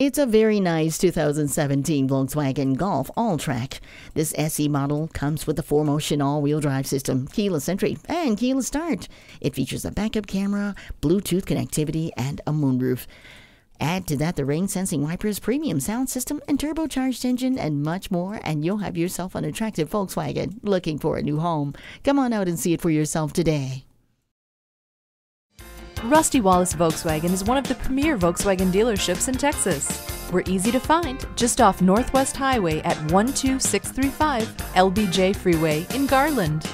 It's a very nice 2017 Volkswagen Golf Alltrack. This SE model comes with the 4Motion all-wheel drive system, keyless entry, and keyless start. It features a backup camera, Bluetooth connectivity, and a moonroof. Add to that the rain-sensing wipers, premium sound system, and turbocharged engine, and much more, and you'll have yourself an attractive Volkswagen looking for a new home. Come on out and see it for yourself today. Rusty Wallis Volkswagen is one of the premier Volkswagen dealerships in Texas. We're easy to find just off Northwest Highway at 12635 LBJ Freeway in Garland.